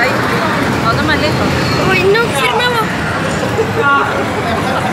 Ahí, otro más lejos. Uy, no, firmamos.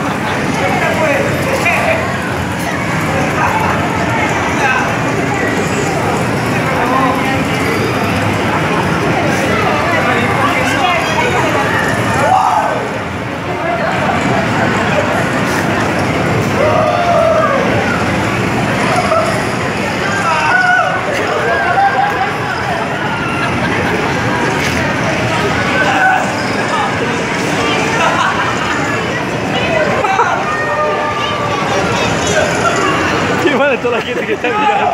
Qué mala toda la gente que está mirando.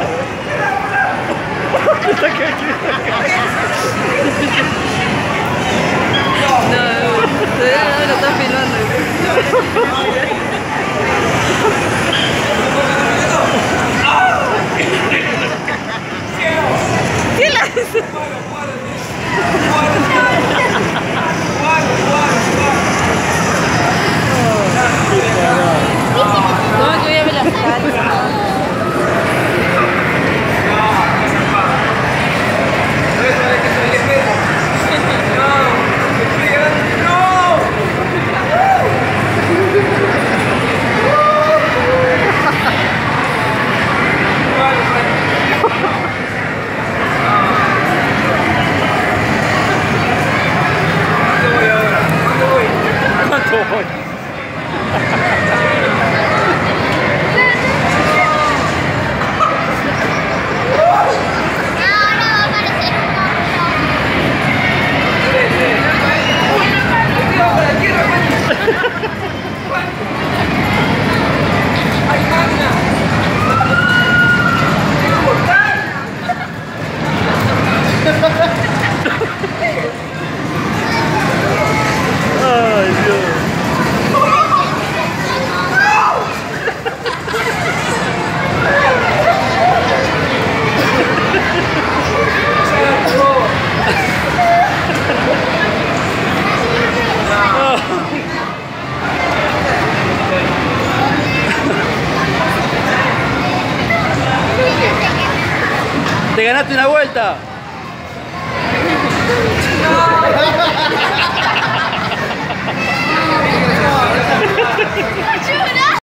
Está No, todavía no lo estás filmando. ¿Qué le Ha ha ha. ¡Te ganaste una vuelta!